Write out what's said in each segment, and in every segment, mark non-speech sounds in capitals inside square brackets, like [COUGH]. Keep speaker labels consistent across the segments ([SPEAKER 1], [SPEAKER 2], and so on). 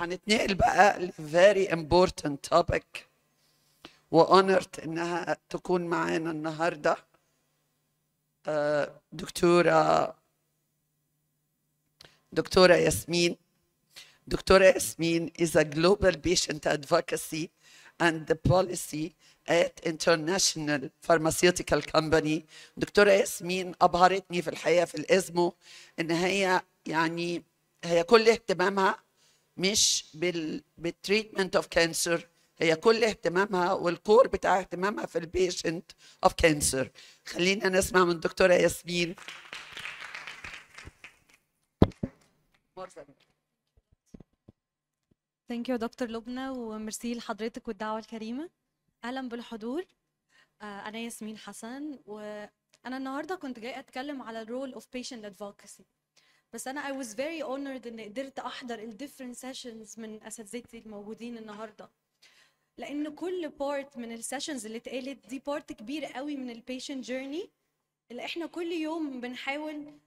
[SPEAKER 1] هنتنقل بقى ل very important topic. وhonored إنها تكون معانا النهارده. آه، دكتورة دكتورة ياسمين. دكتورة ياسمين is a global patient advocacy and the policy at international pharmaceutical company. دكتورة ياسمين أبهرتني في الحقيقة في الإزمو إن هي يعني هي كل اهتمامها مش بال بال treatment of cancer هي كل اهتمامها وال core بتاع اهتمامها في ال patient of cancer خلينا نسمع من الدكتوره ياسمين.
[SPEAKER 2] thank you دكتور لبنى وميرسي لحضرتك والدعوة الكريمة. أهلا بالحضور. آه، أنا ياسمين حسن وأنا النهاردة كنت جاي أتكلم على ال role of patient advocacy. بس أنا I was very honored إن قدرت أحضر ال different sessions من أساتذتي الموجودين النهاردة. لأن كل part من ال sessions اللي اتقالت دي part كبير قوي من ال patient journey اللي إحنا كل يوم بنحاول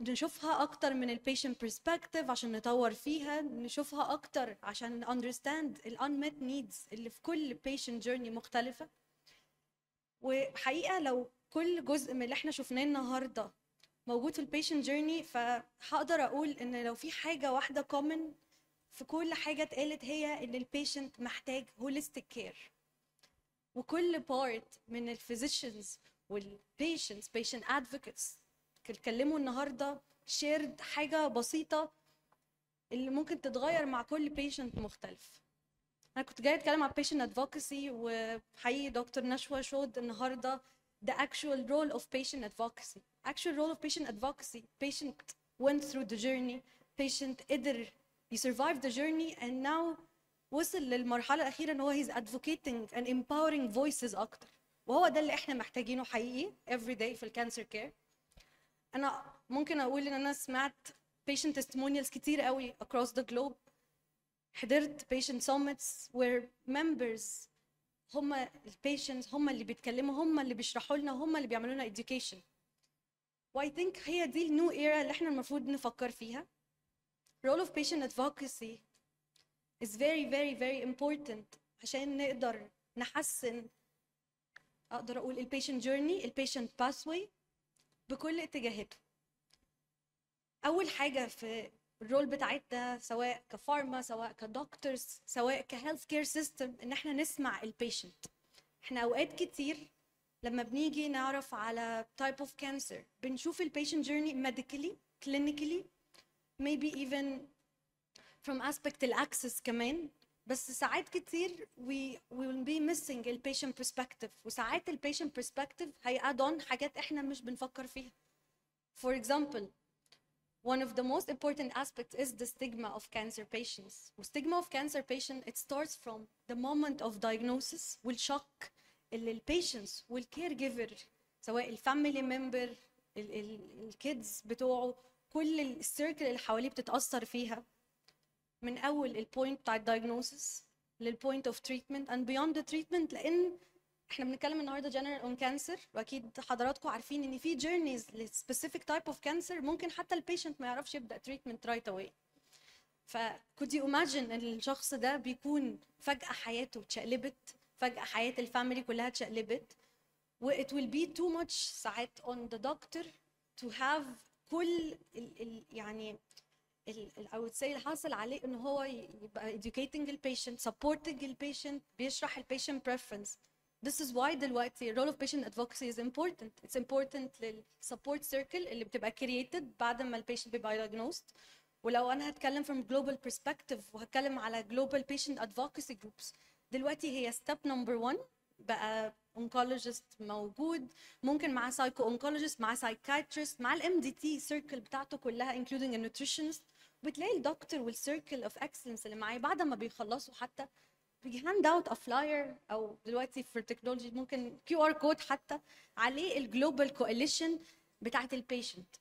[SPEAKER 2] نشوفها أكتر من ال patient perspective عشان نطور فيها نشوفها أكتر عشان understand ال unmet needs اللي في كل patient journey مختلفة. وحقيقة لو كل جزء من اللي إحنا شفناه النهاردة موجود في ال patient journey فهقدر أقول إن لو في حاجة واحدة common في كل حاجة اتقالت هي إن ال patient محتاج holistic care. وكل part من ال physicians وال patients patient advocates اتكلموا النهارده shared حاجة بسيطة اللي ممكن تتغير مع كل patient مختلف. أنا كنت جاية أتكلم على patient advocacy وحقيقي دكتور نشوى showed النهارده the actual role of patient advocacy. actual role of patient advocacy patient went through the journey patient قدر he survived the journey and now وصل للمرحله الاخيره ان هو he's advocating and empowering voices اكتر وهو ده اللي احنا محتاجينه حقيقي every day في الكانسر كير انا ممكن اقول ان انا سمعت patient testimonials كتير قوي across the globe حضرت patient summits where members هم ال patients هم اللي بيتكلموا هم اللي بيشرحوا لنا هم اللي بيعملوا لنا education و I think هي دي النيو era اللي إحنا المفروض نفكر فيها. Role of patient advocacy is very very very important عشان نقدر نحسن أقدر أقول ال patient journey ال patient pathway بكل اتجاهاته. أول حاجة في ال role بتاعتنا سواء ك pharma سواء ك doctors سواء ك health care system إن إحنا نسمع ال patient إحنا أوقات كتير لما بنيجي نعرف على type of cancer بنشوف ال patient journey medically clinically maybe even from aspect ال access كمان بس ساعات كتير we, will be missing ال patient perspective وساعات ال patient perspective هي add on حاجات إحنا مش بنفكر فيها For example, one of the most important aspects is the stigma of cancer patients. و stigma of cancer patient it starts from the moment of diagnosis والشك اللي ال patients وال caregiver سواء ال family member ال ال ال kids بتوعه كل ال circle اللي حواليه بتتأثر فيها. من أول ال point بتاع ال diagnosis لل point of treatment and beyond the treatment لأن إحنا بنتكلم النهارده general on cancer وأكيد حضراتكم عارفين إن في journeys ل specific type of cancer ممكن حتى ال patient ما يعرفش يبدأ treatment right away ف could you imagine إن الشخص ده بيكون فجأة حياته اتشقلبت؟ فجاه حياه ال family كلها اتشقلبت و it will be too much ساعات on the doctor to have كل ال ال يعني ال ال I would say اللي حاصل عليه ان هو يبقى educating البيشنت supporting البيشنت بيشرح البيشنت preference This is why دلوقتي role of patient advocacy is important. It's important لل support circle اللي بتبقى created بعد ما البيشنت بيبقى diagnosed. ولو أنا هتكلم from global perspective وهتكلم على global patient advocacy groups دلوقتي هي step number one. بقى oncologist موجود. ممكن معاه psycho oncologist معاه psychiatrist مع الام دي تي circle بتاعته كلها a nutritionist. بتلاقي الدكتور وال circle of excellence اللي معاه بعد ما بيخلصوا حتى بي hand out a flyer أو دلوقتي في ال technology ممكن QR code حتى عليه ال global coalition بتاعت ال patient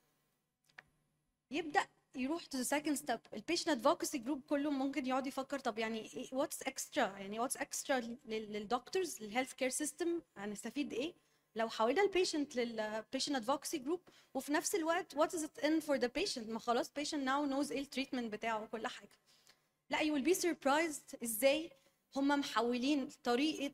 [SPEAKER 2] يبدأ يروح to the second step. ال patient advocacy group كله ممكن يقعد يفكر طب يعني what's extra يعني what's extra لل doctors لل health care system هنستفيد إيه؟ لو حولنا ال patient لل patient advocacy group وفي نفس الوقت what is it in for the patient ما خلاص patient now knows إيه ال treatment بتاعه وكل حاجة. لا you will be surprised إزاي هم محولين طريقة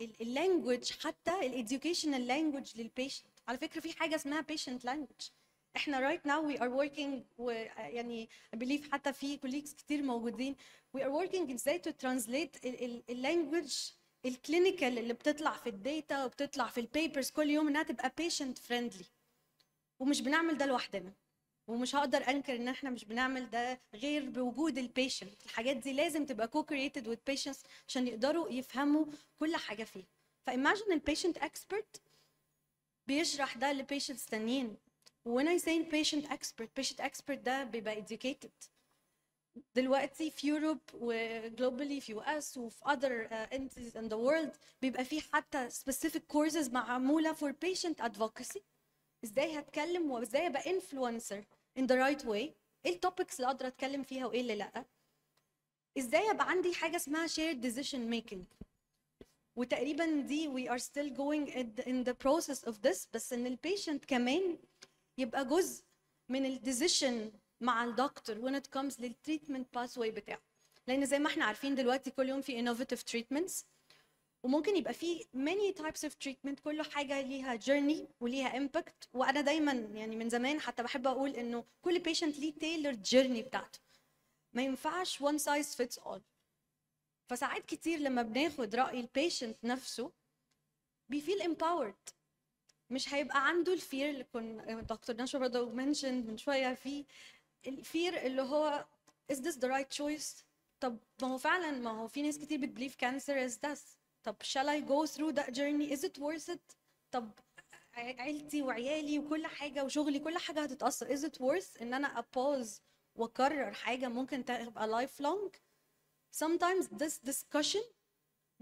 [SPEAKER 2] ال language حتى ال educational language لل patient على فكرة في حاجة اسمها patient language. إحنا right now we are working و يعني believe حتى في colleagues كتير موجودين. We are working إزاي to translate ال language ال clinical اللي بتطلع في ال data وبتطلع في ال papers كل يوم إنها تبقى patient friendly. ومش بنعمل ده لوحدنا. ومش هقدر انكر إن إحنا مش بنعمل ده غير بوجود ال patient الحاجات دي لازم تبقى co-created with patients عشان يقدروا يفهموا كل حاجة فيه ف imagine ال patient expert بيشرح ده ل patients تانيين. when I say patient expert patient expert ده بيبقى educated دلوقتي في يوروب وجلوبالي في يو اس وفي other uh, entities in the world بيبقى في حتى specific courses معموله for patient advocacy ازاي هتكلم وازاي ابقى influencer in the right way ايه التوبكس اللي اقدر اتكلم فيها وايه اللي لا ازاي ابقى عندي حاجه اسمها shared decision making وتقريبا دي we are still going in the, in the process of this بس ان البيشنت كمان يبقى جزء من ال decision مع الدكتور when it comes لل treatment pathway بتاعه. لأن زي ما إحنا عارفين دلوقتي كل يوم في innovative treatments وممكن يبقى في many types of treatment كل حاجة ليها journey وليها impact. وأنا دايما يعني من زمان حتى بحب أقول إنه كل patient ليه tailored journey بتاعته. ما ينفعش one size fits all. فساعات كتير لما بناخد رأي ال patient نفسه بي feel empowered. مش هيبقى عنده ال fear اللي كنا دكتور نشوى برضه mentioned من شوية في ال fear اللي هو is this the right choice طب ما هو فعلا ما هو في ناس كتير بت believe cancer is this طب shall I go through that journey is it worth it طب عيلتي وعيالي وكل حاجة وشغلي كل حاجة هتتأثر. is it worth إن أنا أ pause وأكرر حاجة ممكن تبقى life long sometimes this discussion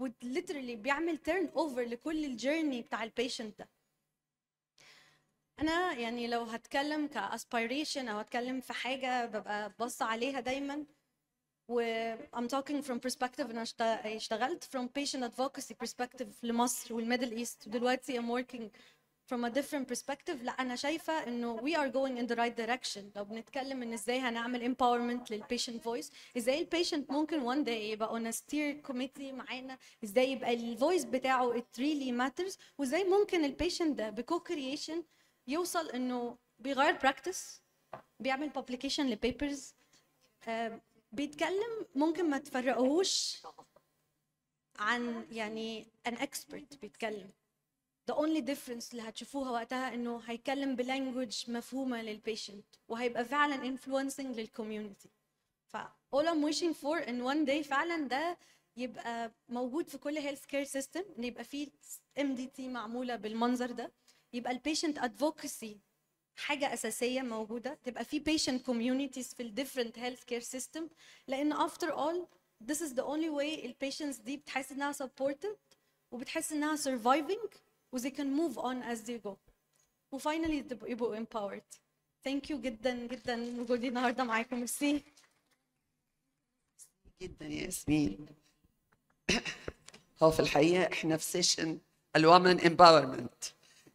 [SPEAKER 2] would literally بيعمل turn over لكل ال journey بتاع ال patient ده. أنا يعني لو هتكلم ك aspiration أو هتكلم في حاجة ببقى بص عليها دايما و I'm talking from perspective أنا اشت- اشتغلت from patient advocacy perspective لمصر وال Middle East ودلوقتي I'm working from a different perspective. لا أنا شايفة إنه we are going in the right direction. لو بنتكلم إن إزاي هنعمل empowerment لل patient voice إزاي ال patient ممكن one day يبقى on a steer committee معانا؟ إزاي يبقى ال voice بتاعه it really matters وإزاي ممكن ال patient ده ب co-creation يوصل إنه بيغير practice بيعمل publication ل papers بيتكلم ممكن ما تفرقوهوش عن يعني an expert بيتكلم. The only difference اللي هتشوفوها وقتها إنه هيتكلم ب language مفهومة لل patient وهيبقى فعلا influencing لل community ف all I'm wishing for in one day فعلا ده يبقى موجود في كل healthcare system إن يبقى فيه MDT معمولة بالمنظر ده. يبقى ال patient advocacy حاجة أساسية موجودة تبقى في patient communities في ال different healthcare system لأن after all this is the only way ال patients دي بتحس إنها supported وبتحس إنها surviving و they can move on as they go. و finally تبقوا يبقوا empowered. Thank you جدا جدا وجودي النهارده معاكم. ميرسي
[SPEAKER 1] جدا يا ياسمين. [COUGHS] هو في الحقيقة إحنا في session ال women empowerment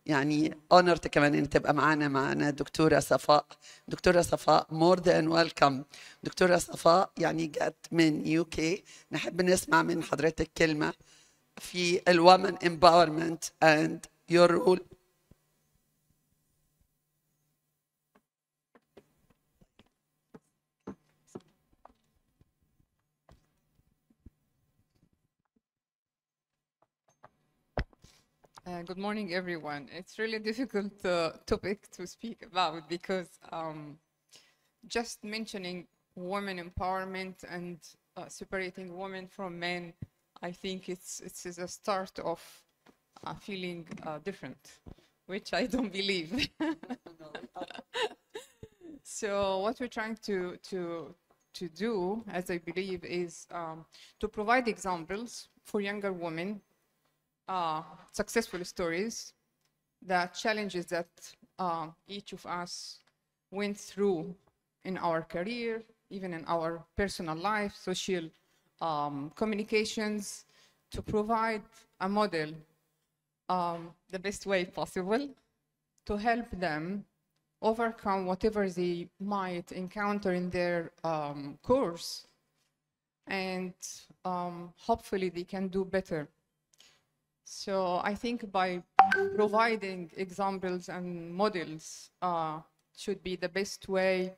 [SPEAKER 1] يعني honored كمان إن تبقى معانا معانا دكتورة صفاء. دكتورة صفاء more than welcome دكتورة صفاء يعني جت من UK نحب نسمع من حضرتك كلمة في ال women empowerment and your role
[SPEAKER 3] Uh, good morning, everyone. It's really [LAUGHS] difficult uh, topic to speak about because um, just mentioning women empowerment and uh, separating women from men, I think it's it's is a start of uh, feeling uh, different, which I [LAUGHS] don't believe. [LAUGHS] so what we're trying to to to do, as I believe, is um, to provide examples for younger women uh, successful stories, the challenges that uh, each of us went through in our career, even in our personal life, social um, communications, to provide a model um, the best way possible to help them overcome whatever they might encounter in their um, course and um, hopefully they can do better. So I think by providing examples and models uh, should be the best way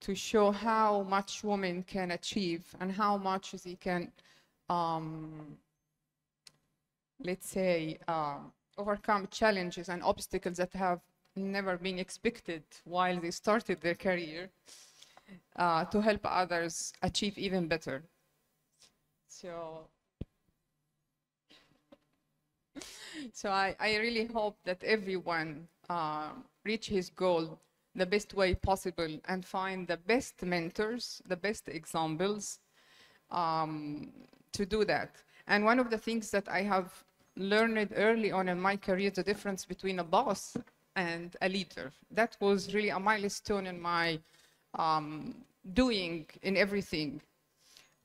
[SPEAKER 3] to show how much women can achieve and how much they can, um, let's say, uh, overcome challenges and obstacles that have never been expected while they started their career uh, to help others achieve even better. So, so I, I really hope that everyone uh, reach his goal the best way possible and find the best mentors, the best examples um, to do that. And one of the things that I have learned early on in my career, the difference between a boss and a leader. That was really a milestone in my um, doing in everything.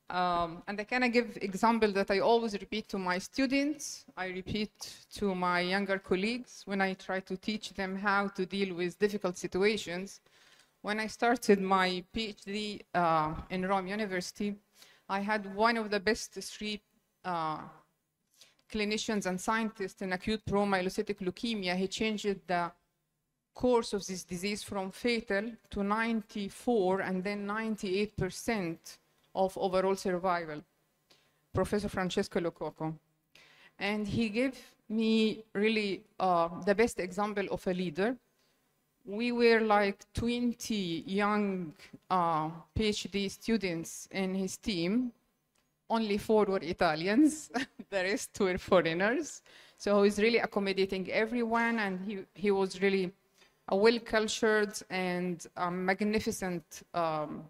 [SPEAKER 3] Um, and I kind of give example that I always repeat to my students. I repeat to my younger colleagues when I try to teach them how to deal with difficult situations. When I started my PhD uh, in Rome University, I had one of the best three uh, clinicians and scientists in acute promyelocytic leukemia. He changed the course of this disease from fatal to 94 and then 98 percent of overall survival, Professor Francesco Lococo. And he gave me really uh, the best example of a leader. We were like 20 young uh, PhD students in his team. Only four were Italians, [LAUGHS] the rest were foreigners. So he was really accommodating everyone, and he, he was really a well-cultured and um, magnificent um,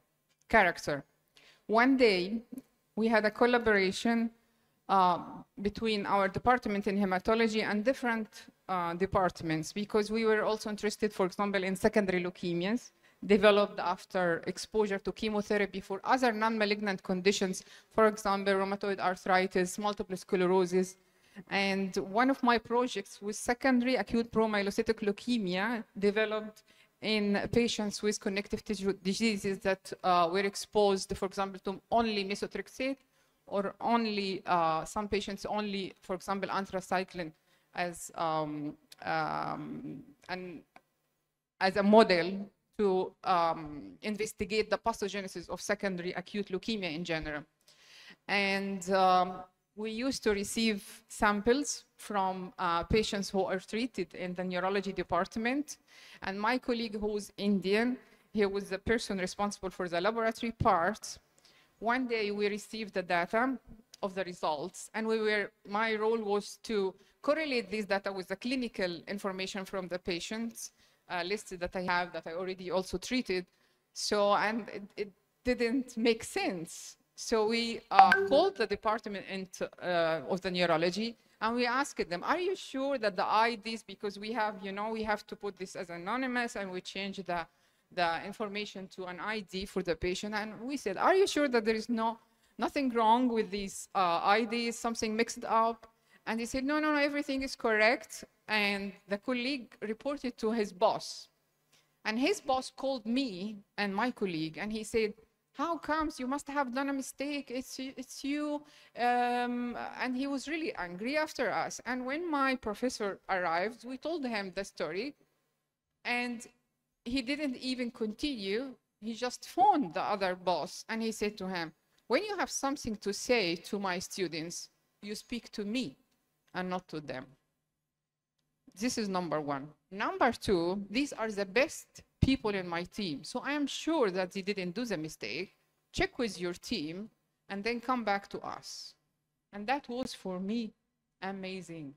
[SPEAKER 3] character one day we had a collaboration uh, between our department in hematology and different uh, departments because we were also interested, for example, in secondary leukemias developed after exposure to chemotherapy for other non-malignant conditions, for example, rheumatoid arthritis, multiple sclerosis. And one of my projects was secondary acute promyelocytic leukemia developed in patients with connective tissue diseases that uh, were exposed, for example, to only methotrexate or only uh, some patients only, for example, anthracycline as um, um, an, as a model to um, investigate the pathogenesis of secondary acute leukemia in general. And um, we used to receive samples from uh, patients who are treated in the neurology department. And my colleague who's Indian, he was the person responsible for the laboratory part. One day we received the data of the results and we were, my role was to correlate this data with the clinical information from the patients uh, listed that I have that I already also treated. So, and it, it didn't make sense so we uh, called the department into, uh, of the neurology and we asked them, are you sure that the IDs, because we have, you know, we have to put this as anonymous and we change the, the information to an ID for the patient. And we said, are you sure that there is no, nothing wrong with these uh, IDs, something mixed up? And he said, no, no, no, everything is correct. And the colleague reported to his boss. And his boss called me and my colleague and he said, how comes you must have done a mistake? It's it's you. Um, and he was really angry after us. And when my professor arrived we told him the story. And he didn't even continue. He just phoned the other boss and he said to him when you have something to say to my students you speak to me and not to them. This is number one. Number two these are the best people in my team. So I am sure that they didn't do the mistake. Check with your team and then come back to us. And that was for me amazing.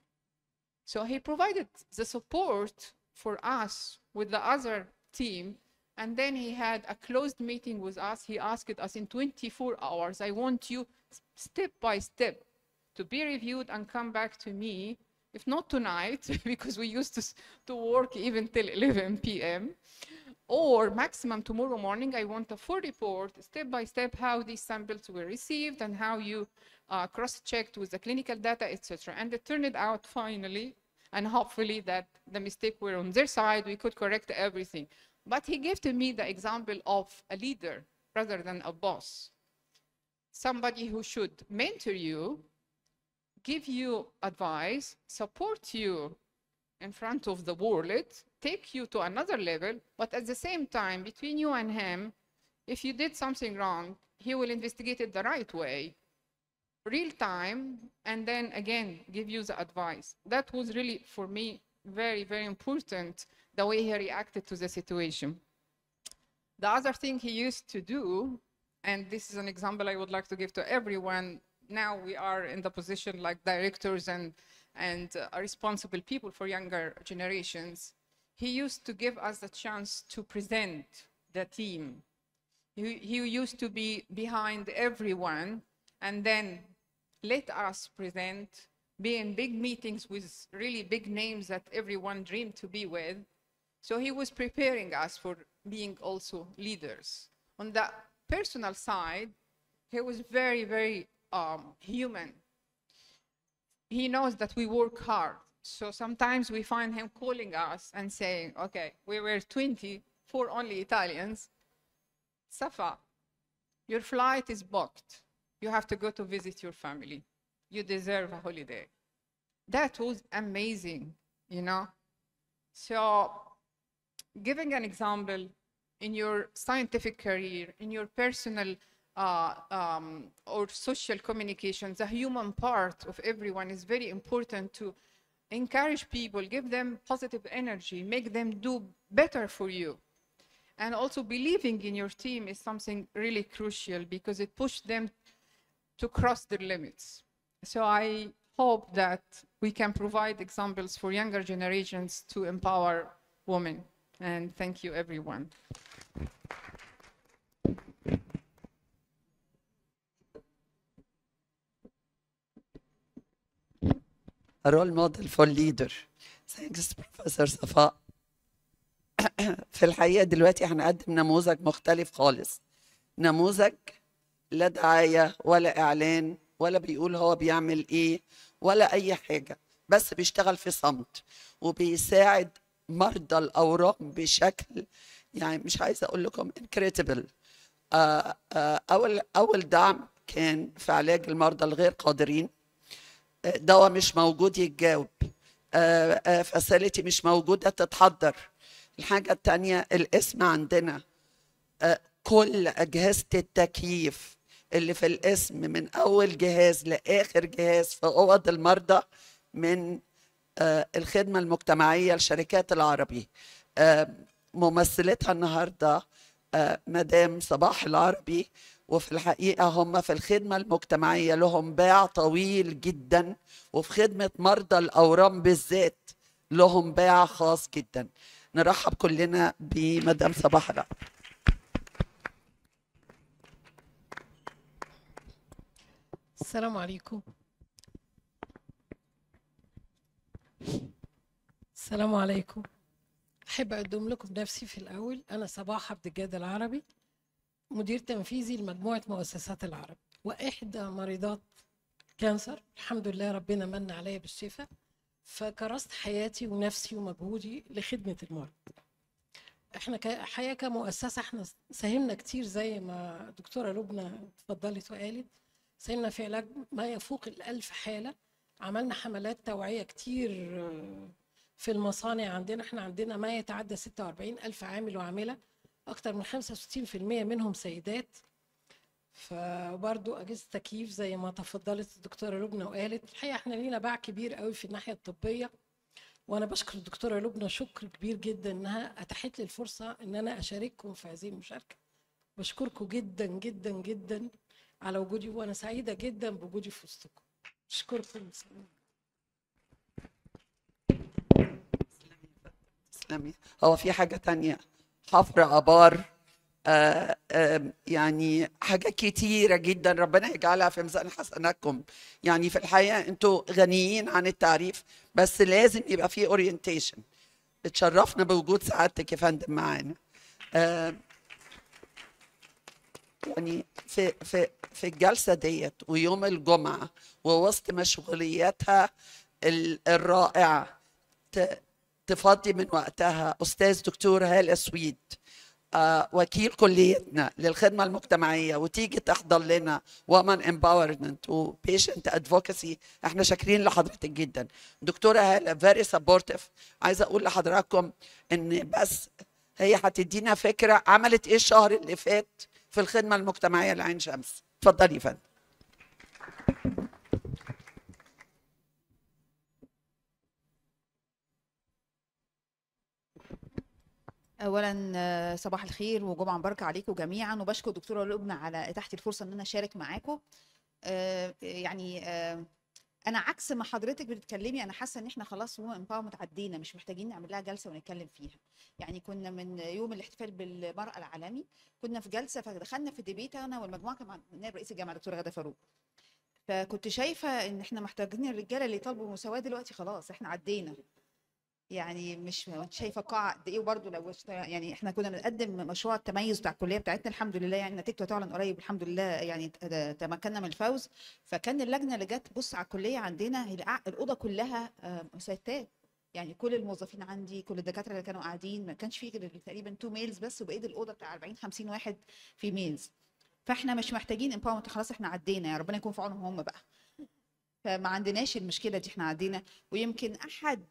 [SPEAKER 3] So he provided the support for us with the other team. And then he had a closed meeting with us. He asked us in 24 hours, I want you step by step to be reviewed and come back to me if not tonight, [LAUGHS] because we used to, to work even till 11 p.m., or maximum tomorrow morning, I want a full report, step by step, how these samples were received and how you uh, cross-checked with the clinical data, etc. And it turned out finally, and hopefully that the mistake were on their side, we could correct everything. But he gave to me the example of a leader rather than a boss. somebody who should mentor you, give you advice, support you in front of the world, take you to another level, but at the same time, between you and him, if you did something wrong, he will investigate it the right way, real time, and then again give you the advice. That was really, for me, very, very important the way he reacted to the situation. The other thing he used to do, and this is an example I would like to give to everyone. Now we are in the position like directors and and uh, responsible people for younger generations. He used to give us the chance to present the team. He, he used to be behind everyone and then let us present, be in big meetings with really big names that everyone dreamed to be with. So he was preparing us for being also leaders. On the personal side, he was very, very um, human. He knows that we work hard. So sometimes we find him calling us and saying, okay, we were 24 only Italians. Safa, your flight is booked. You have to go to visit your family. You deserve a holiday. That was amazing, you know? So giving an example in your scientific career, in your personal uh, um, or social communication, the human part of everyone is very important to encourage people, give them positive energy, make them do better for you. And also believing in your team is something really crucial because it pushed them to cross their limits. So I hope that we can provide examples for younger generations to empower women. And thank you, everyone.
[SPEAKER 1] Role model for leader. Thanks Professor صفاء. [COUGHS] في الحقيقة دلوقتي هنقدم نموذج مختلف خالص. نموذج لا دعاية ولا إعلان ولا بيقول هو بيعمل إيه ولا أي حاجة بس بيشتغل في صمت وبيساعد مرضى الأورام بشكل يعني مش عايزة أقول لكم incredible. آه، آه، أول أول دعم كان في علاج المرضى الغير قادرين دواء مش موجود يتجاوب. فاسيلتي مش موجودة تتحضر. الحاجة التانية الاسم عندنا. آه، كل أجهزة التكييف اللي في الاسم من أول جهاز لآخر جهاز في أوض المرضى من آه، الخدمة المجتمعية لشركات العربي. آه، ممثلتها النهاردة آه، مدام صباح العربي وفي الحقيقة هم في الخدمة المجتمعية لهم باع طويل جدا وفي خدمة مرضى الأورام بالذات لهم باع خاص جدا. نرحب كلنا بمدام صباح العربي
[SPEAKER 4] السلام عليكم. السلام عليكم. أحب أقدم لكم نفسي في الأول. أنا صباح عبد الجاد العربي. مدير تنفيذي لمجموعة مؤسسات العرب وإحدى مريضات كانسر. الحمد لله ربنا من عليا بالشفاء. فكرست حياتي ونفسي ومجهودي لخدمة المرضى إحنا كحياة كمؤسسة إحنا ساهمنا كتير زي ما دكتورة لبنى اتفضلت وقالت. ساهمنا في علاج ما يفوق الألف حالة. عملنا حملات توعية كتير آه، في المصانع عندنا. إحنا عندنا ما يتعدى 46 ألف عامل وعاملة. أكتر من 65% منهم سيدات. فبرضو أجهزة تكييف زي ما تفضلت الدكتورة لبنى وقالت الحقيقة إحنا لينا باع كبير قوي في الناحية الطبية وأنا بشكر الدكتورة لبنى شكر كبير جدا إنها أتاحت لي الفرصة إن أنا أشارككم في هذه المشاركة. بشكركم جدا جدا جدا على وجودي وأنا سعيدة جدا بوجودي في وسطكم. اشكركم
[SPEAKER 1] تسلمي. هو في حاجة تانية؟ حفر آبار آه، يعني حاجات كتيرة جدا ربنا يجعلها في ميزان حسناتكم. يعني في الحقيقة أنتوا غنيين عن التعريف بس لازم يبقى في اورينتيشن اتشرفنا بوجود سعادتك يا فندم معانا. يعني في في في الجلسة ديت ويوم الجمعة ووسط مشغولياتها ال- الرائعة تفضي من وقتها أستاذ دكتور هالة سويد آه، وكيل كليتنا للخدمة المجتمعية وتيجي تحضر لنا women empowerment و patient advocacy إحنا شاكرين لحضرتك جدا. دكتورة هالة very supportive عايزة أقول لحضراتكم إن بس هي هتدينا فكرة عملت إيه الشهر اللي فات في الخدمة المجتمعية لعين شمس. اتفضلي يا فندم.
[SPEAKER 5] اولا صباح الخير وجمعة مباركة عليكم جميعا وبشكر دكتورة لبنى على إتاحة الفرصة إن أنا أشارك معاكم. آه، يعني آه، أنا عكس ما حضرتك بتتكلمي أنا حاسة إن إحنا خلاص هو empowerment عدينا مش محتاجين نعمل لها جلسة ونتكلم فيها. يعني كنا من يوم الاحتفال بالمرأة العالمي كنا في جلسة فدخلنا في debate أنا والمجموعة كان مع نائب رئيس الجامعة دكتورة غادة فاروق. فكنت شايفة إن إحنا محتاجين الرجالة اللي يطالبوا المساواه دلوقتي خلاص إحنا عدينا. يعني مش شايفة قاعه قد إيه وبرده لو يعني إحنا كنا بنقدم مشروع التميز بتاع الكلية بتاعتنا الحمد لله يعني نتيجته تعلن قريب الحمد لله يعني تمكنا من الفوز. فكان اللجنة اللي جت تبص على الكلية عندنا الأوضة كلها آه، ستات يعني كل الموظفين عندي كل الدكاترة اللي كانوا قاعدين ما كانش فيه غير تقريبا two males بس وبقية الأوضة بتاع 40 50 واحد females فإحنا مش محتاجين empowerment خلاص إحنا عدينا يا ربنا يكون في عونهم هم بقى. فما عندناش المشكلة دي إحنا عدينا ويمكن أحد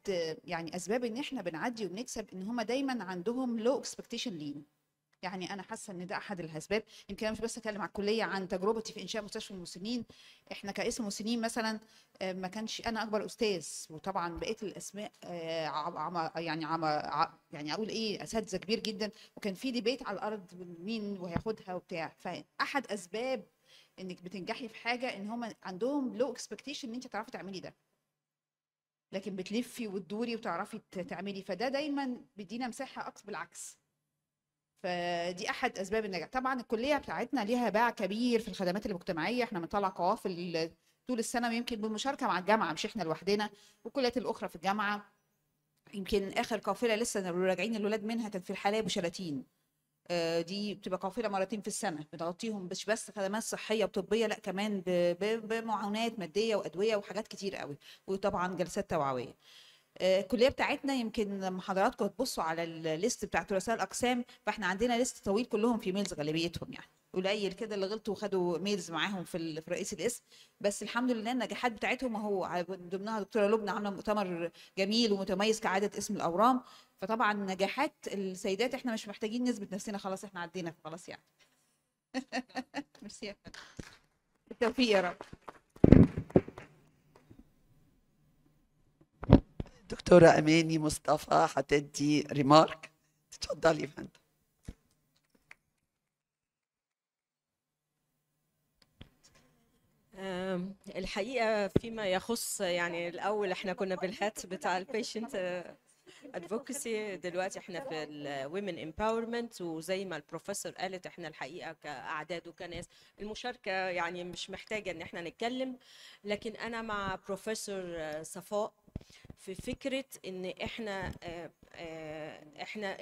[SPEAKER 5] يعني أسباب إن إحنا بنعدي وبنكسب إن هم دايما عندهم low expectation لينا. يعني أنا حاسة إن ده أحد الأسباب. يمكن أنا مش بس أتكلم على الكلية عن تجربتي في إنشاء مستشفى المسنين. إحنا كقسم مسنين مثلا آه، ما كانش أنا أكبر أستاذ. وطبعا بقيه الأسماء آه، عم يعني عم يعني أقول إيه أساتذة كبير جدا. وكان في debate على الأرض مين وهياخدها وبتاع. فأحد أسباب إنك بتنجحي في حاجة إن هم عندهم low expectation إن أنت تعرفي تعملي ده. لكن بتلفي وتدوري وتعرفي تعملي فده دايما بيدينا مساحة إكس بالعكس. فدي أحد أسباب النجاح. طبعا الكلية بتاعتنا ليها باع كبير في الخدمات المجتمعية. إحنا بنطلع قوافل طول السنة ويمكن بالمشاركه مع الجامعة مش إحنا لوحدنا. والكليات الأخرى في الجامعة. يمكن آخر قافلة لسه راجعين الولاد منها كانت في الحلايب وشلاتين دي بتبقى قافلة مرتين في السنة بنغطيهم مش بس خدمات صحية وطبية لأ كمان بمعونات مادية وأدوية وحاجات كتير قوي وطبعا جلسات توعوية. آه، الكلية بتاعتنا يمكن لما حضراتكم تبصوا على ال list بتاعت رؤساء الأقسام فإحنا عندنا list طويل كلهم females غالبيتهم يعني. قليل كده اللي غلطوا وخدوا males معاهم في في رئيس القسم. بس الحمد لله النجاحات بتاعتهم أهو ضمنها دكتورة لبنى عاملة مؤتمر جميل ومتميز كعادة قسم الأورام. فطبعا نجاحات السيدات إحنا مش محتاجين نثبت نفسنا خلاص إحنا عدينا خلاص يعني. [LAUGHS] ميرسي يا فندم. بالتوفيق يا رب.
[SPEAKER 1] دكتورة أماني مصطفى هتدي remark اتفضلي يا فندم.
[SPEAKER 6] آم، الحقيقة فيما يخص يعني الأول إحنا كنا بال hat بتاع ال patient advocacy دلوقتي إحنا في ال women empowerment وزي ما البروفيسور قالت إحنا الحقيقة كأعداد وكناس المشاركة يعني مش محتاجة إن إحنا نتكلم. لكن أنا مع بروفيسور صفاء في فكرة إن إحنا آه، آه، إحنا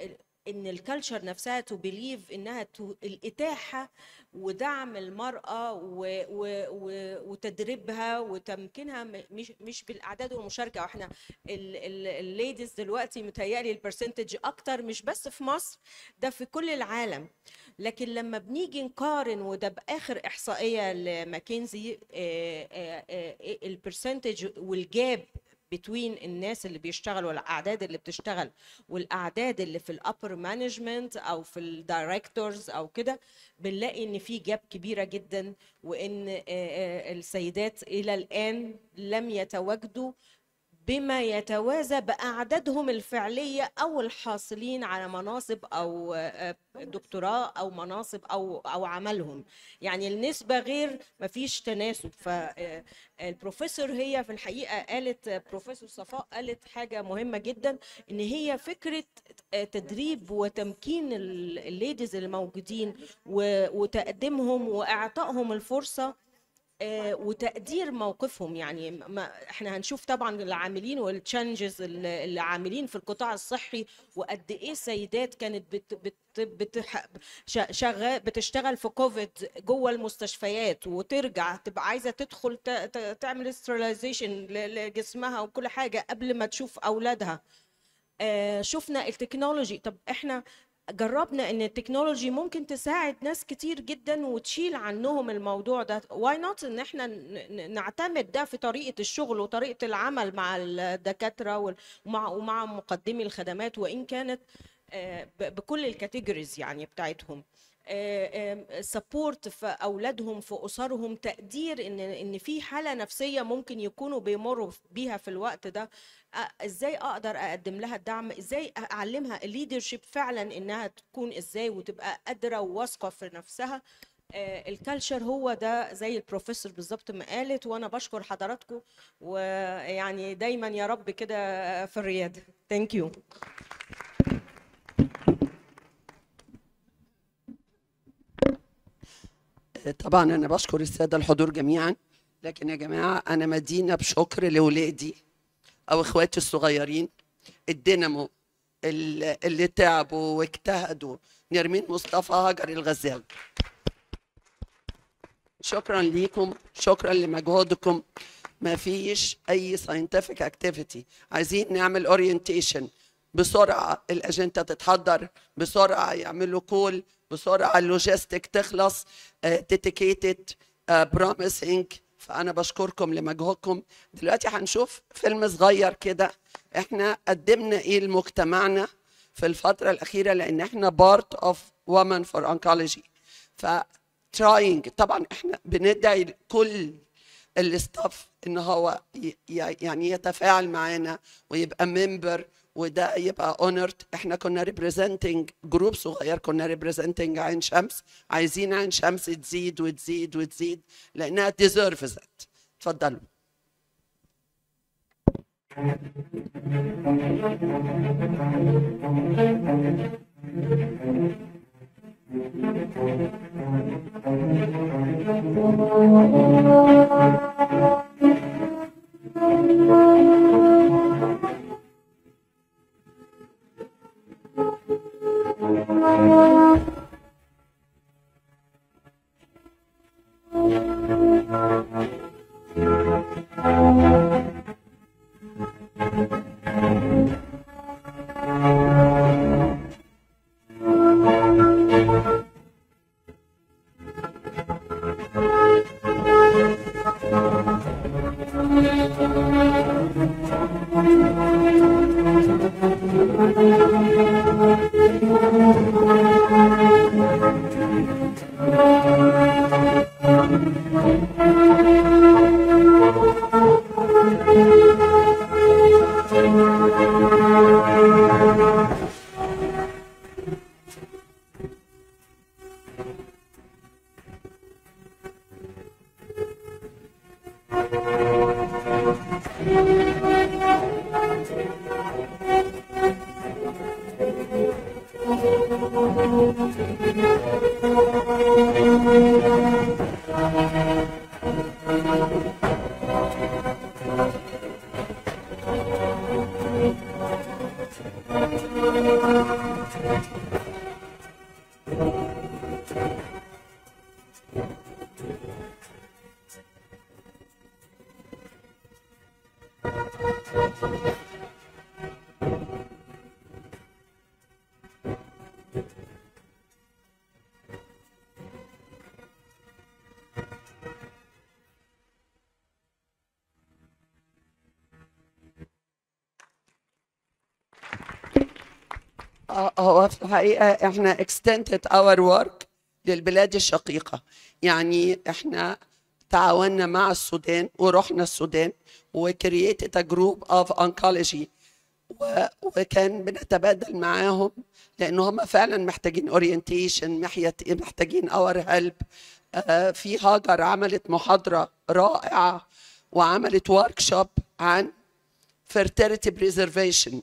[SPEAKER 6] إن ال culture نفسها to believe إنها الإتاحة ودعم المرأة و و و وتدريبها وتمكينها مش مش بالأعداد والمشاركه وإحنا ال ladies دلوقتي متهيألي ال percentage أكتر مش بس في مصر ده في كل العالم. لكن لما بنيجي نقارن وده بآخر إحصائية لماكنزي ال percentage وال gap between الناس اللي بيشتغلوا الاعداد اللي بتشتغل والأعداد اللي في ال upper management أو في ال directors أو كده بنلاقي إن في gap كبيرة جدا وإن السيدات إلى الآن لم يتواجدوا بما يتوازى باعدادهم الفعلية أو الحاصلين على مناصب أو آه، دكتوراه أو مناصب أو أو عملهم. يعني النسبة غير ما فيش تناسب فالبروفيسور هي في الحقيقة قالت بروفيسور صفاء قالت حاجة مهمة جدا إن هي فكرة آه، تدريب وتمكين ال- ال ladies الموجودين وتقديمهم وإعطائهم الفرصة آه، وتقدير موقفهم. يعني ما إحنا هنشوف طبعا العاملين وال challenges اللي عاملين في القطاع الصحي وقد إيه السيدات كانت بت بت بت شغال بتشتغل في كوفيد جوه المستشفيات وترجع تبقى عايزة تدخل تعمل sterilization لجسمها وكل حاجة قبل ما تشوف أولادها. آه، شفنا ال technology طب إحنا جربنا إن ال technology ممكن تساعد ناس كتير جدا وتشيل عنهم الموضوع ده. why not إن إحنا نعتمد ده في طريقة الشغل وطريقة العمل مع الدكاترة ومع ومع مقدمي الخدمات وإن كانت آه، بكل ال categories يعني بتاعتهم. support في أولادهم في أسرهم تقدير إن إن في حالة نفسية ممكن يكونوا بيمروا بيها في الوقت ده. إزاي أقدر أقدم لها الدعم؟ إزاي أعلمها ال leadership فعلا إنها تكون إزاي وتبقى قادرة وواثقة في نفسها؟ ال culture هو ده زي البروفيسور بالظبط ما قالت وأنا بشكر حضراتكم ويعني دايما يا رب كده في الريادة. thank you
[SPEAKER 1] طبعا أنا بشكر السادة الحضور جميعا لكن يا جماعة أنا مدينة بشكر لاولادي أو إخواتي الصغيرين الدينامو اللي تعبوا واجتهدوا. نرمين مصطفى هاجر الغزال. شكرا ليكم شكرا لمجهودكم. ما فيش أي scientific activity. عايزين نعمل orientation. بسرعة الأجندة تتحضر بسرعة يعملوا كول بسرعة اللوجيستيك تخلص ديديكيتد بروميسنج فأنا بشكركم لمجهودكم. دلوقتي هنشوف فيلم صغير كده. إحنا قدمنا إيه لمجتمعنا في الفترة الأخيرة؟ لأن إحنا بارت اوف وومن فور انكولوجي ف تراينج طبعا إحنا بندعي كل الاستاف إن هو يعني يتفاعل معانا ويبقى ممبر وده يبقى اونرد إحنا كنا ريبريزنتنج جروب صغير كنا ريبريزنتنج عين شمس. عايزين عين شمس تزيد وتزيد وتزيد لأنها ديزيرفز اتفضلوا. آه، هو في الحقيقة إحنا extended our work للبلاد الشقيقة. يعني إحنا تعاوننا مع السودان ورحنا السودان و created group of oncology. و- وكان بنتبادل معاهم لأن هم فعلا محتاجين orientation محتاجين our help في هاجر عملت محاضرة رائعة وعملت workshop عن fertility preservation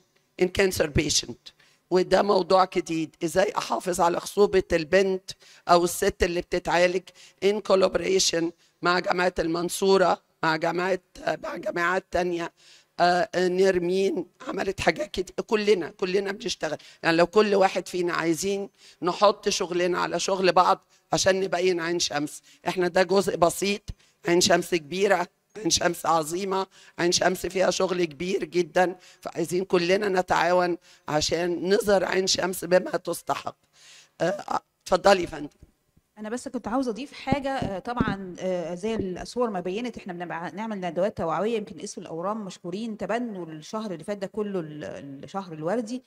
[SPEAKER 1] in cancer patient. وده موضوع جديد. إزاي أحافظ على خصوبة البنت أو الست اللي بتتعالج in collaboration مع جامعة المنصورة مع جامعة مع جامعات تانية آه، نرمين عملت حاجات كتير كلنا كلنا بنشتغل. يعني لو كل واحد فينا عايزين نحط شغلنا على شغل بعض عشان نبين عين شمس. إحنا ده جزء بسيط عين شمس كبيرة. عين شمس عظيمة عين شمس فيها شغل كبير جدا فعايزين كلنا نتعاون عشان نظهر عين شمس بما تستحق. آه، اتفضلي يا فندم.
[SPEAKER 5] أنا بس كنت عاوزة أضيف حاجة آه، طبعا آه، زي الصور ما بينت إحنا بنبقى نعمل ندوات توعوية يمكن قسم الأورام مشكورين تبنوا الشهر اللي فات ده كله ال- الشهر الوردي.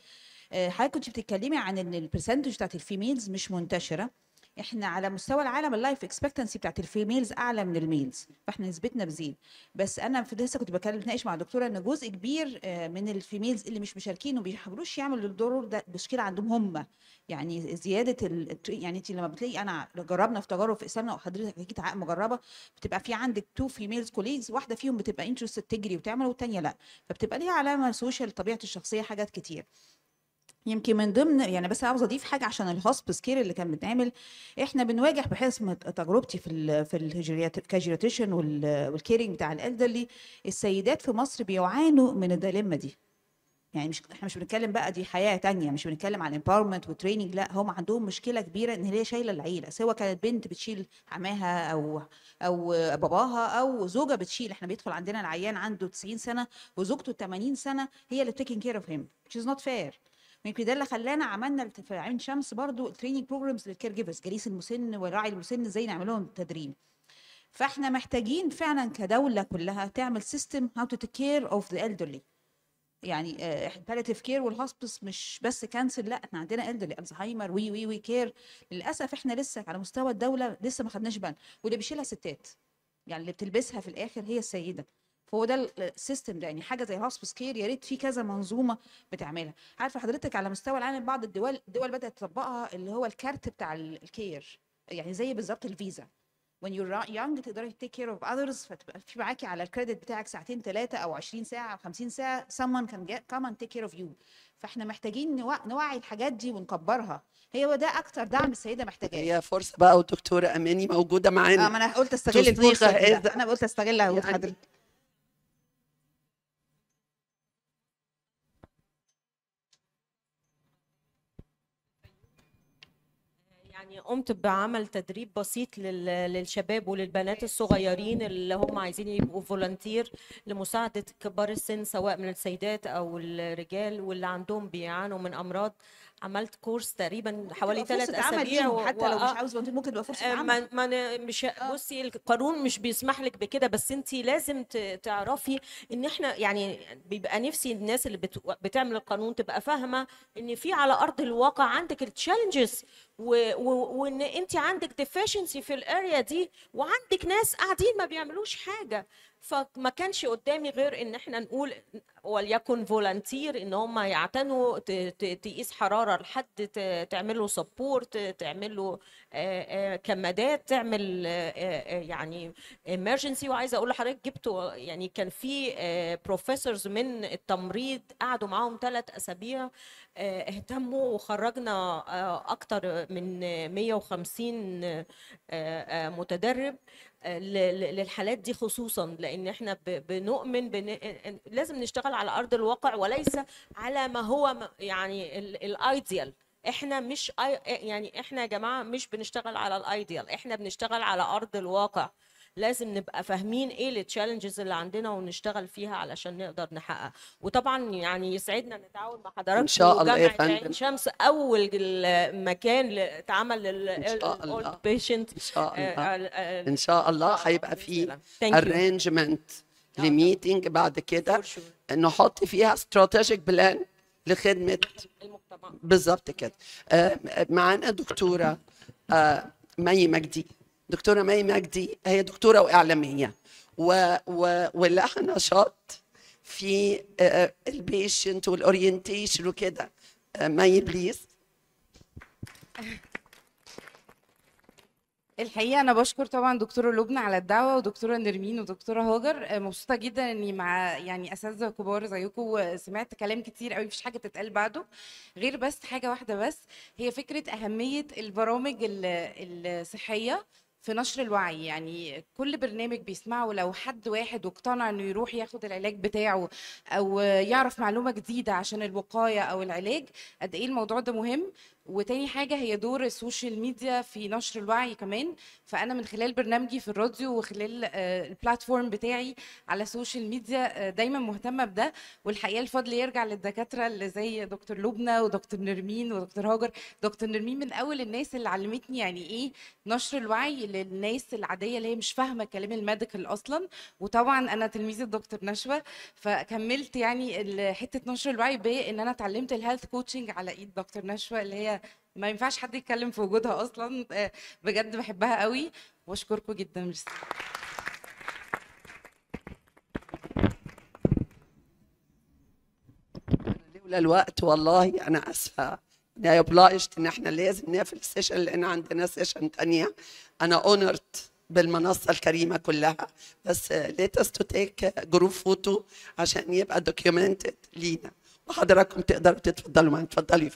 [SPEAKER 5] آه، حضرتك كنت بتتكلمي عن إن ال percentage بتاعت ال females مش منتشرة. إحنا على مستوى العالم ال life expectancy بتاعت ال females أعلى من ال males فاحنا نسبتنا بزيد. بس أنا في لسه كنت بتكلم بتناقش مع دكتورة إن جزء كبير آه، من ال females اللي مش مشاركين وما بيحاولوش يعملوا الدور ده مشكلة عندهم هم. يعني زيادة ال... يعني انت لما بتلاقي أنا جربنا في تجارب في أقسامنا وحضرتك أكيد مجربة بتبقى في عندك two females colleagues واحدة فيهم بتبقى interested تجري وتعمل والتانية لأ. فبتبقى ليها علاقة social طبيعة الشخصية حاجات كتير. يمكن من ضمن يعني بس عاوزه أضيف حاجة عشان ال hospice care اللي كان بيتعمل إحنا بنواجه بحسب تجربتي في ال في ال كا geriatrician وال caring بتاع ال elderly السيدات في مصر بيعانوا من ال dilemma دي. يعني مش إحنا مش بنتكلم بقى دي حياة تانية مش بنتكلم عن empowerment و training لا هم عندهم مشكلة كبيرة إن هي شايلة العيلة سواء كانت بنت بتشيل حماها أو أو باباها أو زوجة بتشيل. إحنا بيدخل عندنا العيان عنده 90 سنة وزوجته 80 سنة هي اللي taking care of him which is not fair. يمكن ده اللي خلانا عملنا في عين شمس برضو ال training programs لل caregivers جليس المسن والراعي المسن إزاي نعمل لهم تدريب. فإحنا محتاجين فعلا كدولة كلها تعمل system how to take care of the elderly. يعني ال palliative care وال hospice مش بس cancer لا إحنا عندنا elderly الزهايمر we we we care للأسف إحنا لسه على مستوى الدولة لسه ما خدناش بالنا واللي بيشيلها ستات. يعني اللي بتلبسها في الآخر هي السيدة. فهو ده ال- ال system ده يعني حاجة زي hospice care يا ريت في كذا منظومة بتعملها. عارفة حضرتك على مستوى العالم بعض الدول الدول بدأت تطبقها اللي هو الكارت بتاع ال- ال care يعني زي بالظبط الفيزا. When you're young تقدري take care of others فتبقى في معاكي على ال credit بتاعك ساعتين ثلاثة أو 20 ساعة أو 50 ساعة someone can get come and take care of you. فإحنا محتاجين نوع- نوعي الحاجات دي ونكبرها. هي ده أكتر دعم السيدة محتاجاه.
[SPEAKER 1] هي فرصة بقى والدكتورة أماني موجودة
[SPEAKER 5] آه
[SPEAKER 1] معانا
[SPEAKER 5] ما أنا قلت أستغل
[SPEAKER 1] الفرصة
[SPEAKER 5] أنا قلت أستغلها
[SPEAKER 1] يعني
[SPEAKER 6] يعني قمت بعمل تدريب بسيط لل- للشباب وللبنات الصغيرين اللي هم عايزين يبقوا فولنتير لمساعدة كبار السن سواء من السيدات أو الرجال واللي عندهم بيعانوا من أمراض. عملت course تقريبا حوالي ثلاث
[SPEAKER 5] ليهم
[SPEAKER 6] و-
[SPEAKER 5] حتى لو مش عاوز ممكن تبقى فرصة
[SPEAKER 6] آه،
[SPEAKER 5] عمل.
[SPEAKER 6] ما ما أنا مش بصي القانون مش بيسمح لك بكده بس أنت لازم تعرفي إن إحنا يعني بيبقى نفسي الناس اللي بت- بتعمل القانون تبقى فاهمة إن في على أرض الواقع عندك ال challenges وان انت عندك deficiency في ال area دي وعندك ناس قاعدين ما بيعملوش حاجة. فما كانش قدامي غير إن إحنا نقول وليكن volunteer إن هم يعتنوا تقيس حرارة لحد تعمل له support تعمل له كمادات تعمل يعني emergency. وعايزة أقول لحضرتك جبتوا يعني كان في professors من التمريض قعدوا معاهم ثلاث أسابيع اهتموا وخرجنا أكتر من 150 آه، آه، متدرب. للحالات دي خصوصا لأن إحنا بنؤمن بن... لازم نشتغل على أرض الواقع وليس على ما هو يعني الايديال إحنا مش يعني إحنا يا جماعة مش بنشتغل على الايديال إحنا بنشتغل على أرض الواقع. لازم نبقى فاهمين إيه التشالنجز اللي عندنا ونشتغل فيها علشان نقدر نحقق وطبعا يعني يسعدنا نتعاون مع حضراتكم
[SPEAKER 1] إن شاء الله يا
[SPEAKER 6] وجامعة عين
[SPEAKER 1] فندم.
[SPEAKER 6] شمس أول مكان اتعمل
[SPEAKER 1] إن شاء الله.
[SPEAKER 6] لل old patient
[SPEAKER 1] إن شاء الله. إن شاء الله هيبقى في arrangement ل meeting بعد كده. نحط فيها strategic plan لخدمة
[SPEAKER 6] المجتمع.
[SPEAKER 1] بالظبط كده. آه، معانا دكتورة آه، مي مجدي. دكتورة مي مجدي هي دكتورة وإعلامية. و... و... ولها نشاط في آه، ال patient وال orientation وكده. آه، مي بليز.
[SPEAKER 7] الحقيقة أنا بشكر طبعا دكتورة لبنى على الدعوة ودكتورة نرمين ودكتورة هاجر. آه، مبسوطة جدا إني مع يعني أساتذة كبار زيكم وسمعت كلام كتير قوي مفيش حاجة تتقال بعده. غير بس حاجة واحدة بس هي فكرة أهمية البرامج ال- الصحية. في نشر الوعي يعني كل برنامج بيسمعه لو حد واحد واقتنع إنه يروح ياخد العلاج بتاعه أو يعرف معلومة جديدة عشان الوقاية أو العلاج قد إيه الموضوع ده مهم؟ وتاني حاجة هي دور ال social media في نشر الوعي كمان. فأنا من خلال برنامجي في الراديو وخلال آه، ال platform بتاعي على ال social media آه، دايما مهتمة بده. والحقيقة الفضل يرجع للدكاترة اللي زي دكتور لبنى ودكتور نرمين ودكتور هاجر. دكتور نرمين من أول الناس اللي علمتني يعني إيه نشر الوعي للناس العادية اللي هي مش فاهمة كلام ال medical أصلا. وطبعا أنا تلميذة دكتور نشوى فكملت يعني حتة نشر الوعي بإن أنا اتعلمت ال health coaching على إيد دكتور نشوى اللي هي ما ينفعش حد يتكلم في وجودها أصلا. آه، بجد بحبها قوي. وأشكركم جدا. ميرسي
[SPEAKER 1] لولا الوقت والله أنا آسفة. أنا obliged إن إحنا لازم نقفل ال session لأن عندنا session تانية. أنا honored بالمنصة الكريمة كلها. بس let us to take group photo عشان يبقى documented لينا. وحضراتكم تقدروا تتفضلوا معايا اتفضلي.